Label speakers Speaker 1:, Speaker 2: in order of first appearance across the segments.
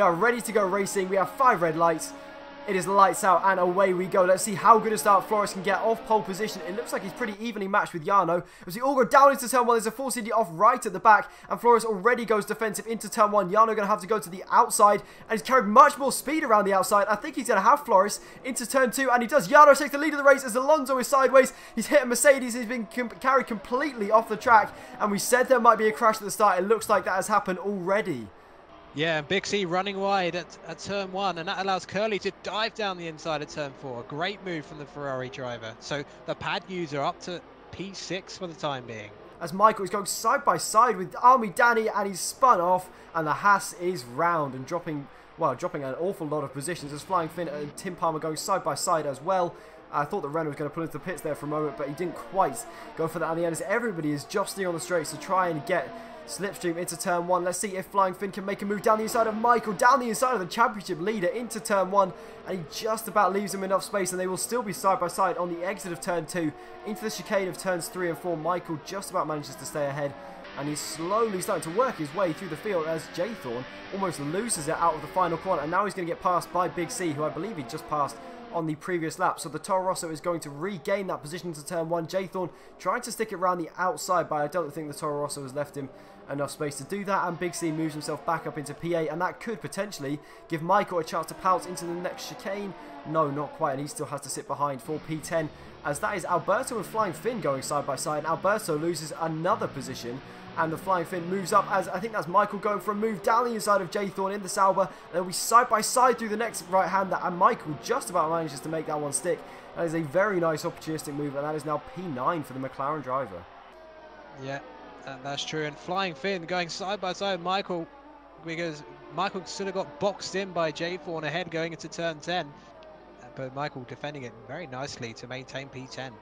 Speaker 1: We are ready to go racing. We have five red lights. It is lights out and away we go. Let's see how good a start Flores can get off pole position. It looks like he's pretty evenly matched with Yano. As we all go down into turn one, there's a Force CD off right at the back. And Flores already goes defensive into turn one. Jarno going to have to go to the outside. And he's carried much more speed around the outside. I think he's going to have Flores into turn two. And he does. Yano takes the lead of the race as Alonso is sideways. He's hit a Mercedes. He's been com carried completely off the track. And we said there might be a crash at the start. It looks like that has happened already.
Speaker 2: Yeah, and C running wide at, at turn one, and that allows Curly to dive down the inside of turn four. Great move from the Ferrari driver. So the pad user up to P6 for the time being.
Speaker 1: As Michael is going side by side with Army Danny, and he's spun off, and the Haas is round and dropping, well, dropping an awful lot of positions as Flying Finn and Tim Palmer going side by side as well. I thought that Renault was going to pull into the pits there for a moment, but he didn't quite go for that at the end as everybody is jostling on the straights to try and get Slipstream into turn one. Let's see if Flying Finn can make a move down the inside of Michael, down the inside of the championship leader into turn one. And he just about leaves him enough space and they will still be side by side on the exit of turn two into the chicane of turns three and four. Michael just about manages to stay ahead and he's slowly starting to work his way through the field as Jaythorn almost loses it out of the final corner and now he's going to get passed by Big C who I believe he just passed on the previous lap. So the Toro Rosso is going to regain that position to turn one. Jaythorn trying to stick it around the outside, but I don't think the Toro Rosso has left him enough space to do that. And Big C moves himself back up into P8, and that could potentially give Michael a chance to pounce into the next chicane. No, not quite, and he still has to sit behind for P10 as that is Alberto and Flying Finn going side by side. Alberto loses another position and the Flying Finn moves up as I think that's Michael going for a move down the inside of Jay Thorne in the Sauber. They'll be side by side through the next right hander and Michael just about manages to make that one stick. That is a very nice opportunistic move and that is now P9 for the McLaren driver.
Speaker 2: Yeah, that's true. And Flying Finn going side by side Michael because Michael sort of got boxed in by Jay Thorne ahead going into turn 10. But Michael defending it very nicely to maintain P10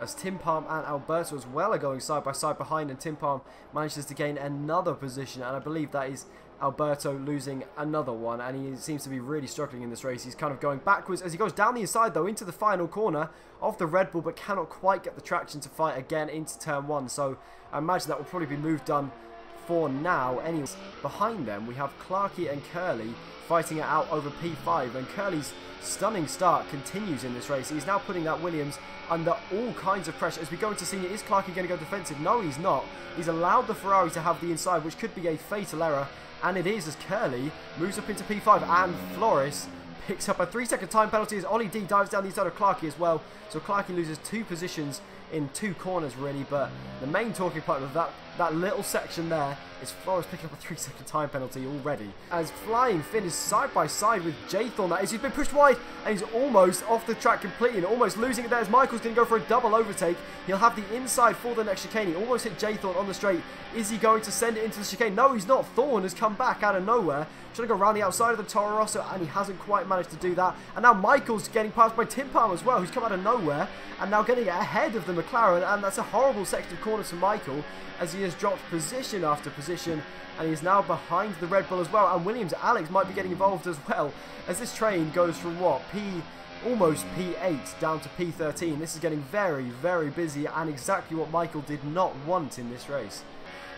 Speaker 1: as Tim Palm and Alberto as well are going side by side behind and Tim Palm manages to gain another position and I believe that is Alberto losing another one and he seems to be really struggling in this race. He's kind of going backwards as he goes down the inside though into the final corner of the Red Bull but cannot quite get the traction to fight again into turn one so I imagine that will probably be moved done for now. Anyways, behind them we have Clarky and Curly fighting it out over P5 and Curly's stunning start continues in this race. He's now putting that Williams under all kinds of pressure. As we go into Signes, is Clarky going to go defensive? No, he's not. He's allowed the Ferrari to have the inside, which could be a fatal error. And it is as Curly moves up into P5 and Flores picks up a three second time penalty as Ollie D dives down the inside of Clarky as well. So Clarky loses two positions in two corners really, but the main talking point of that, that little section there is Flores picking up a three second time penalty already. As Flying Finn is side by side with Jaythorn that is, he's been pushed wide and he's almost off the track completely and almost losing it there as Michael's going to go for a double overtake. He'll have the inside for the next chicane. He almost hit Jaythorn on the straight. Is he going to send it into the chicane? No, he's not. Thorn has come back out of nowhere, trying to go around the outside of the Toro Rosso and he hasn't quite managed to do that. And now Michael's getting passed by Tim Palm as well, who's come out of nowhere and now getting ahead of the McLaren and that's a horrible section of corners for Michael as he has dropped position after position and he is now behind the Red Bull as well and Williams Alex might be getting involved as well as this train goes from what P almost P8 down to P13 this is getting very very busy and exactly what Michael did not want in this race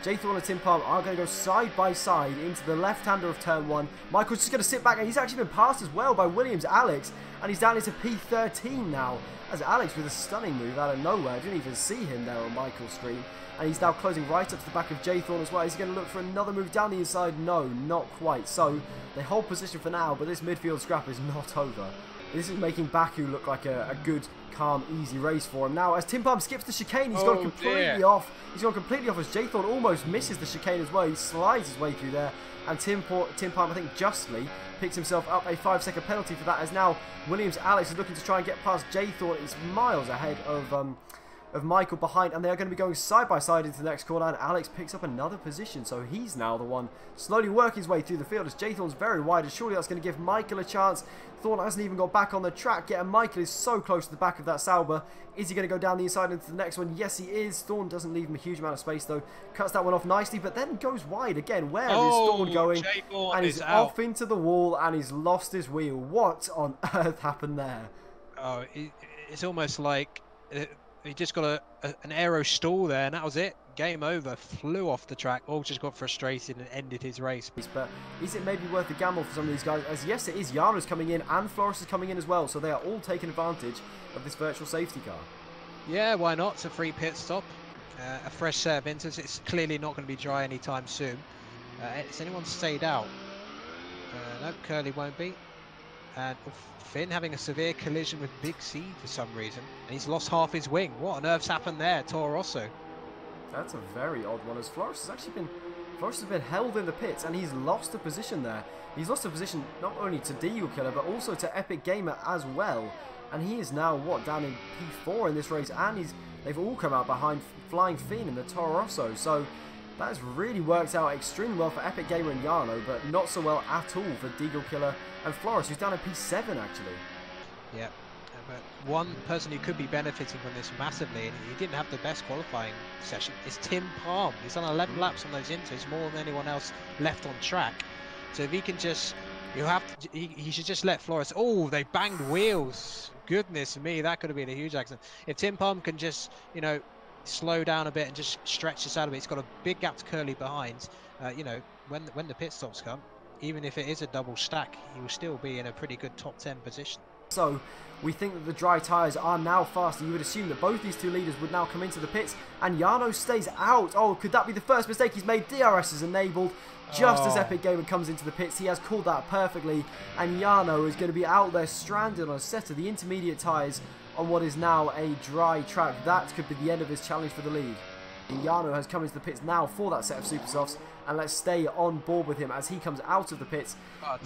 Speaker 1: Thorne and Tim Palm are going to go side by side into the left-hander of turn one. Michael's just going to sit back, and he's actually been passed as well by Williams Alex, and he's down into P13 now. As Alex with a stunning move out of nowhere. I didn't even see him there on Michael's screen. And he's now closing right up to the back of Thorne as well. Is he going to look for another move down the inside? No, not quite. So they hold position for now, but this midfield scrap is not over. This is making Baku look like a, a good calm, easy race for him. Now, as Tim Palm skips the chicane, he's oh, gone completely dear. off. He's gone completely off as Jaythorn almost misses the chicane as well. He slides his way through there. And Tim, Tim Palm, I think justly, picks himself up a five-second penalty for that. As now Williams Alex is looking to try and get past Jaythorn. He's miles ahead of... Um, of Michael behind, and they are going to be going side by side into the next corner, and Alex picks up another position, so he's now the one slowly working his way through the field as Jaythorn's very wide, and surely that's going to give Michael a chance. Thorn hasn't even got back on the track yet, and Michael is so close to the back of that Sauber. Is he going to go down the inside into the next one? Yes, he is. Thorn doesn't leave him a huge amount of space, though. Cuts that one off nicely, but then goes wide again. Where oh, is Thorn going? And he's off into the wall, and he's lost his wheel. What on earth happened there?
Speaker 2: Oh, it's almost like uh, he just got a, a, an aero stall there, and that was it. Game over. Flew off the track. All just got frustrated and ended his race.
Speaker 1: But is it maybe worth the gamble for some of these guys? As yes, it is. Jarno's coming in and Floris is coming in as well, so they are all taking advantage of this virtual safety car.
Speaker 2: Yeah, why not? It's a free pit stop. Uh, a fresh set of inters. It's clearly not going to be dry anytime soon. Uh, has anyone stayed out? Uh, no, Curly won't be. And Finn having a severe collision with Big C for some reason. And he's lost half his wing. What on earth's happened there, Toro Rosso?
Speaker 1: That's a very odd one, as Floris has actually been Floris has been held in the pits and he's lost a position there. He's lost a position not only to Deagle Killer but also to Epic Gamer as well. And he is now what down in P4 in this race, and he's they've all come out behind Flying Finn and the Toro Rosso. So that has really worked out extremely well for Epic Gamer and Jarno, but not so well at all for Deagle Killer and Floris, who's down at P7 actually.
Speaker 2: Yeah, but one person who could be benefiting from this massively, and he didn't have the best qualifying session, is Tim Palm. He's done 11 mm. laps on those inters, more than anyone else left on track. So if he can just, you have to, he, he should just let Floris. Oh, they banged wheels. Goodness me, that could have been a huge accident. If Tim Palm can just, you know, slow down a bit and just stretch this out a bit, it's got a big gap to Curly behind. Uh, you know, when when the pit stops come, even if it is a double stack, he will still be in a pretty good top 10 position.
Speaker 1: So we think that the dry tyres are now faster. You would assume that both these two leaders would now come into the pits and Yano stays out. Oh, could that be the first mistake he's made? DRS is enabled just oh. as Epic Gamer comes into the pits. He has called that perfectly and Yano is going to be out there stranded on a set of the intermediate tyres on what is now a dry track. That could be the end of his challenge for the lead. Yano has come into the pits now for that set of super softs and let's stay on board with him as he comes out of the pits.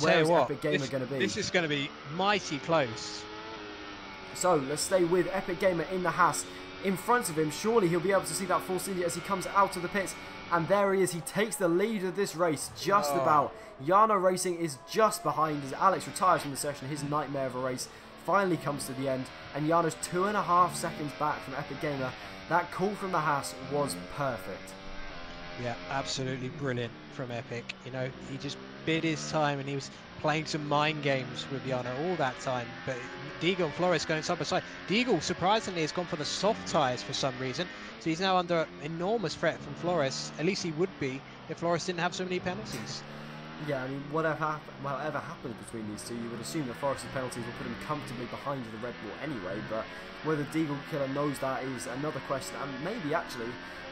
Speaker 1: Where is Epic Gamer going to be?
Speaker 2: This is going to be mighty close.
Speaker 1: So let's stay with Epic Gamer in the Haas. In front of him, surely he'll be able to see that Force India as he comes out of the pits. And there he is. He takes the lead of this race just oh. about. Yano Racing is just behind as Alex retires from the session. His nightmare of a race finally comes to the end. And Jarno's two and a half seconds back from Epic Gamer. That call from the Haas was perfect.
Speaker 2: Yeah, absolutely brilliant from Epic. You know, he just bid his time and he was playing some mind games with Jarno all that time. But Deagle and Floris going side by side. Deagle, surprisingly, has gone for the soft tyres for some reason. So he's now under enormous threat from Flores. At least he would be if Flores didn't have so many penalties.
Speaker 1: Yeah, I mean, whatever, hap- whatever between these two, you would assume that Forest's penalties will put him comfortably behind the Red Bull anyway, but whether Deagle Killer knows that is another question, and maybe actually,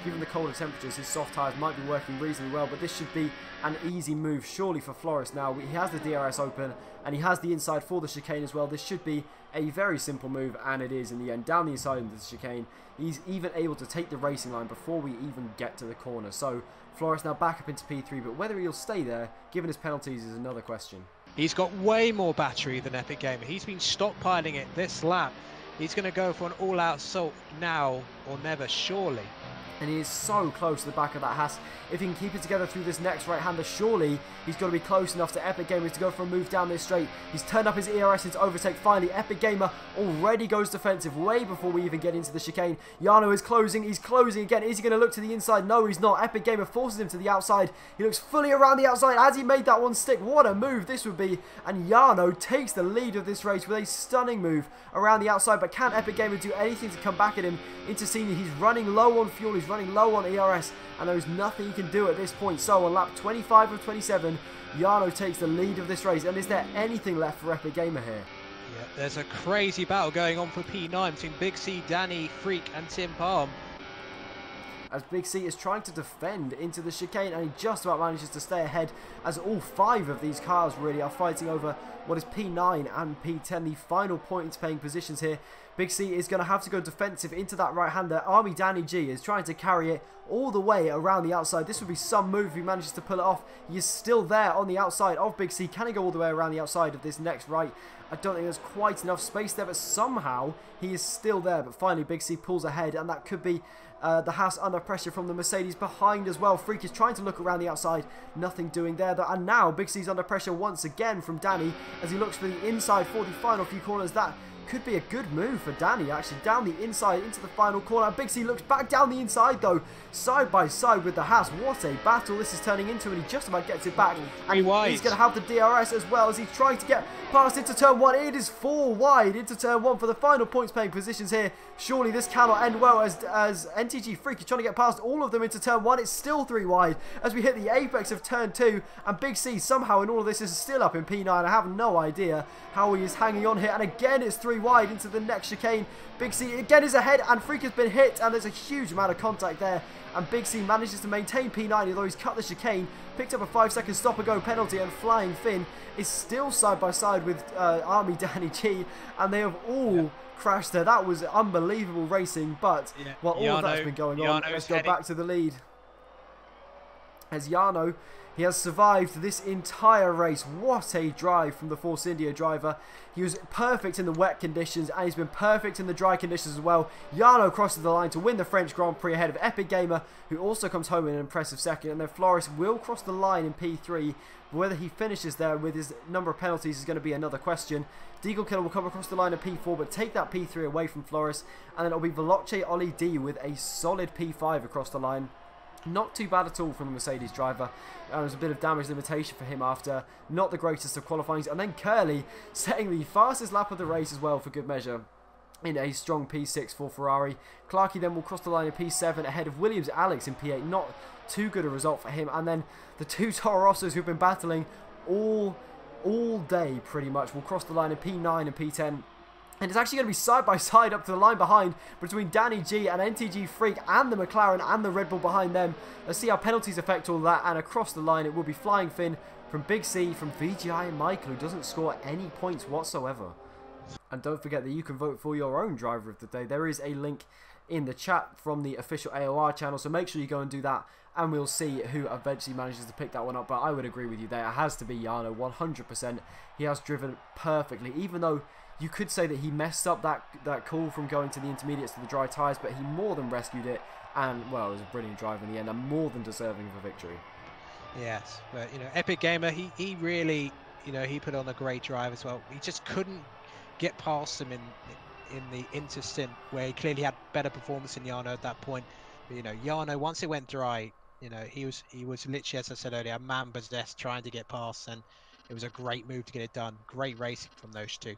Speaker 1: given the colder temperatures, his soft tyres might be working reasonably well, but this should be an easy move surely for Flores now. He has the DRS open, and he has the inside for the chicane as well. This should be a very simple move, and it is in the end. Down the inside into the chicane, he's even able to take the racing line before we even get to the corner, so Flores now back up into P3, but whether he'll stay there, given his penalties, is another question.
Speaker 2: He's got way more battery than Epic Gamer. He's been stockpiling it this lap. He's going to go for an all-out assault now or never, surely
Speaker 1: and he is so close to the back of that Haas. If he can keep it together through this next right-hander, surely he's got to be close enough to Epic Gamer to go for a move down this straight. He's turned up his ERS into overtake. Finally, Epic Gamer already goes defensive way before we even get into the chicane. Yano is closing. He's closing again. Is he going to look to the inside? No, he's not. Epic Gamer forces him to the outside. He looks fully around the outside as he made that one stick. What a move this would be. And Yano takes the lead of this race with a stunning move around the outside. But can Epic Gamer do anything to come back at him into Signes? He's running low on fuel. He's running low on ERS, and there is nothing he can do at this point. So on lap 25 of 27, Yano takes the lead of this race. And is there anything left for Epic Gamer here?
Speaker 2: Yeah, there's a crazy battle going on for P9 between Big C, Danny, Freak, and Tim Palm
Speaker 1: as Big C is trying to defend into the chicane and he just about manages to stay ahead as all five of these cars really are fighting over what is P9 and P10, the final points paying positions here. Big C is going to have to go defensive into that right-hander. Army Danny G is trying to carry it all the way around the outside. This would be some move if he manages to pull it off. He is still there on the outside of Big C. Can he go all the way around the outside of this next right? I don't think there's quite enough space there, but somehow he is still there. But finally, Big C pulls ahead, and that could be uh, the Haas under pressure from the Mercedes behind as well. Freak is trying to look around the outside. Nothing doing there. And now Big C's under pressure once again from Danny as he looks for the inside for the final few corners. That could be a good move for Danny, actually, down the inside into the final corner. Big C looks back down the inside, though, side by side with the Haas. What a battle this is turning into, and he just about gets it back. And he's going to have the DRS as well as he's trying to get past into turn one. It is four wide into turn one for the final points paying positions here. Surely this cannot end well as, as NTG Freak is trying to get past all of them into turn one. It's still three wide as we hit the apex of turn two, and Big C somehow in all of this is still up in P9. I have no idea how he is hanging on here, and again it's three wide into the next chicane. Big C again is ahead, and Freak has been hit, and there's a huge amount of contact there. And Big C manages to maintain P9, although he's cut the chicane, picked up a five second stop and go penalty, and Flying Finn is still side by side with uh, Army Danny G, and they have all. Yeah crashed there. That was unbelievable racing, but yeah. while all of that's been going on, let's go heading. back to the lead. As Jarno he has survived this entire race. What a drive from the Force India driver. He was perfect in the wet conditions and he's been perfect in the dry conditions as well. Yano crosses the line to win the French Grand Prix ahead of Epic Gamer, who also comes home in an impressive second. And then Floris will cross the line in P3. But Whether he finishes there with his number of penalties is going to be another question. Deagle Killer will come across the line in P4, but take that P3 away from Floris. And then it'll be Veloce Oli D with a solid P5 across the line. Not too bad at all from the Mercedes driver. Uh, there was a bit of damage limitation for him after not the greatest of qualifying. And then Curly setting the fastest lap of the race as well for good measure in a strong P6 for Ferrari. Clarkey then will cross the line in P7 ahead of Williams Alex in P8. Not too good a result for him. And then the two Toro Rossos who've been battling all all day pretty much will cross the line in P9 and P10 and it's actually going to be side by side up to the line behind between Danny G and NTG Freak and the McLaren and the Red Bull behind them. Let's see how penalties affect all that. And across the line, it will be Flying Finn from Big C, from VGI Michael, who doesn't score any points whatsoever. And don't forget that you can vote for your own driver of the day. There is a link in the chat from the official AOR channel, so make sure you go and do that. And we'll see who eventually manages to pick that one up. But I would agree with you there. It has to be Yano, 100%. He has driven perfectly, even though you could say that he messed up that that call from going to the intermediates to the dry tyres, but he more than rescued it, and well, it was a brilliant drive in the end, and more than deserving of a victory.
Speaker 2: Yes, but you know, Epic Gamer, he he really, you know, he put on a great drive as well. He just couldn't get past him in in the interstint where he clearly had better performance than Jarno at that point. But, you know, Jarno once it went dry, you know, he was he was literally, as I said earlier, a man possessed trying to get past, and it was a great move to get it done. Great racing from those two.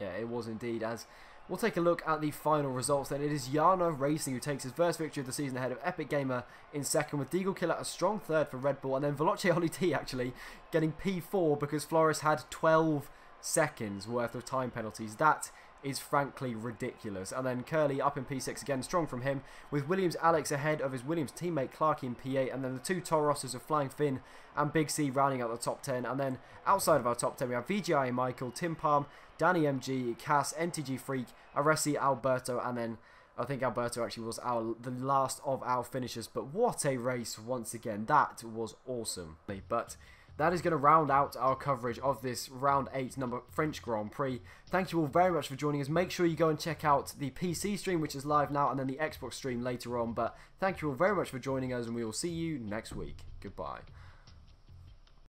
Speaker 1: Yeah, it was indeed. As we'll take a look at the final results, then it is Jarno Racing who takes his first victory of the season ahead of Epic Gamer in second, with Deagle Killer a strong third for Red Bull, and then Veloce Oli T actually getting P4 because Flores had 12 seconds worth of time penalties. That is frankly ridiculous. And then Curly up in P6 again, strong from him, with Williams Alex ahead of his Williams teammate Clarkey in P8, and then the two Toroses of Flying Finn and Big C rounding out the top 10. And then outside of our top 10, we have VGI Michael, Tim Palm, Danny MG, Cass, NTG Freak, Aresi, Alberto, and then I think Alberto actually was our the last of our finishers. But what a race once again. That was awesome. But that is going to round out our coverage of this round 8 number French Grand Prix. Thank you all very much for joining us. Make sure you go and check out the PC stream, which is live now, and then the Xbox stream later on. But thank you all very much for joining us, and we will see you next week. Goodbye.